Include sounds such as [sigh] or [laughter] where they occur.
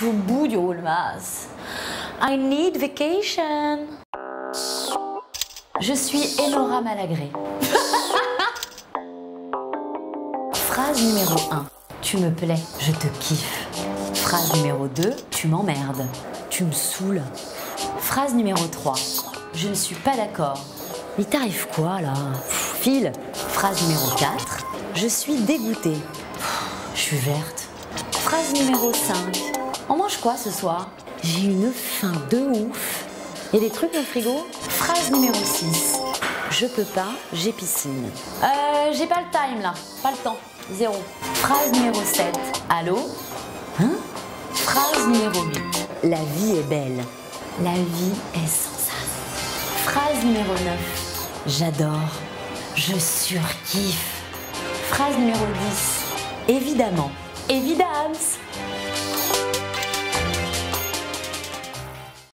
suis au bout du. I need vacation. Je suis Enora Malagré. [laughs] Phrase numéro 1. Tu me plais, je te kiffe. Phrase numéro 2. Tu m'emmerdes. Tu me saoules. Phrase numéro 3. Je ne suis pas d'accord. Il t'arrive quoi là? File. Phrase numéro 4. Je suis dégoûtée. Je suis verte. Phrase numéro 5. On mange quoi ce soir? J'ai une faim de ouf. Il y a des trucs dans le frigo? Phrase numéro 6. Je peux pas, j'ai piscine. Euh, j'ai pas le time là, pas le temps. Zéro. Phrase numéro 7. Allô? Hein? Phrase numéro 8. La vie est belle. La vie est sans. Phrase numéro 9. J'adore. Je surkiffe. Phrase numéro 10. Évidemment. Évidemment.